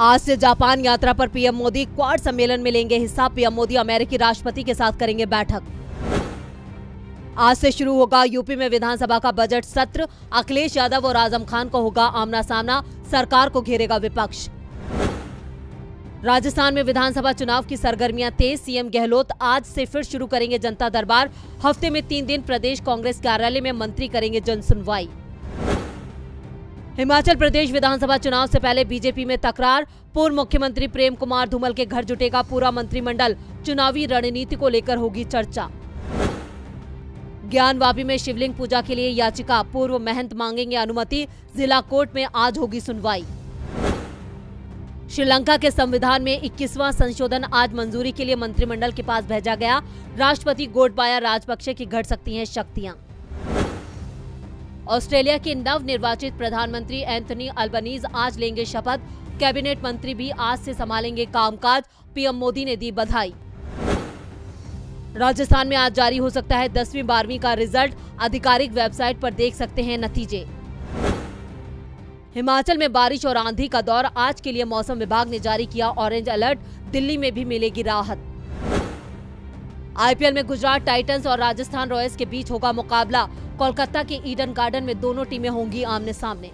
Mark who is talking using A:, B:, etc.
A: आज से जापान यात्रा पर पीएम मोदी क्वाड सम्मेलन में लेंगे हिस्सा पीएम मोदी अमेरिकी राष्ट्रपति के साथ करेंगे बैठक। आज से शुरू होगा यूपी में विधानसभा का बजट सत्र। अखिलेश यादव और आज़म खान को होगा आमना सामना। सरकार को घेरेगा विपक्ष। राजस्थान में विधानसभा चुनाव की सरगर्मियाँ तेज। सीएम गहलोत आज से फिर शुरू करेंगे जनता दरबार। हफ़्ते में तीन दिन प्रदेश कांग्रेस कार्यालय में मंत्री करेंगे जन सुनवाई हिमाचल प्रदेश विधानसभा चुनाव से पहले बीजेपी में तकरार। पूर्व मुख्यमंत्री प्रेम कुमार धूमल के घर जुटेगा पूरा मंत्रिमंडल। चुनावी रणनीति को लेकर होगी चर्चा। ज्ञानवापी में शिवलिंग पूजा के लिए याचिका। पूर्व महंत मांगेंगे अनुमति। जिला कोर्ट में आज होगी सुनवाई। श्रीलंका के संविधान में 21वां संशोधन आज मंजूरी के लिए मंत्रिमंडल के पास भेजा गया। राष्ट्रपति गोटबाया राजपक्षे की घट सकती हैं शक्तियाँ। ऑस्ट्रेलिया के नव निर्वाचित प्रधानमंत्री एंथनी अल्बनीज आज लेंगे शपथ। कैबिनेट मंत्री भी आज से संभालेंगे कामकाज। पीएम मोदी ने दी बधाई। राजस्थान में आज जारी हो सकता है दसवीं बारहवीं का रिज़ल्ट। आधिकारिक वेबसाइट पर देख सकते हैं नतीजे। हिमाचल में बारिश और आंधी का दौर। आज के लिए मौसम विभाग ने जारी किया ऑरेंज अलर्ट। दिल्ली में भी मिलेगी राहत। आईपीएल में गुजरात टाइटंस और राजस्थान रॉयल्स के बीच होगा मुकाबला। कोलकाता के ईडन गार्डन में दोनों टीमें होंगी आमने सामने